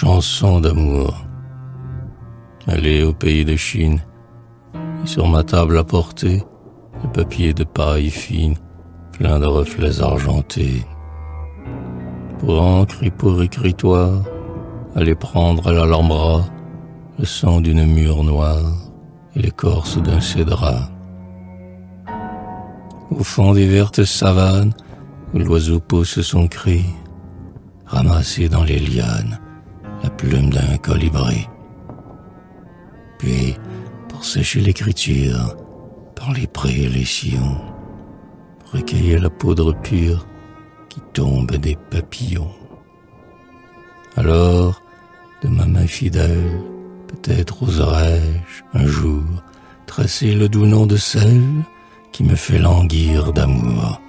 chanson d'amour. Aller au pays de Chine, et sur ma table à le papier de paille fine, plein de reflets argentés. Pour encre et pour écritoire, aller prendre à l'Alhambra le sang d'une mûre noire et l'écorce d'un cédrat. Au fond des vertes savanes, où l'oiseau pousse son cri, ramassé dans les lianes, la plume d'un colibri. Puis, pour sécher l'écriture, par les prés et les sillons, recueillir la poudre pure qui tombe des papillons. Alors, de ma main fidèle, peut-être oserais-je un jour tracer le doux nom de celle qui me fait languir d'amour.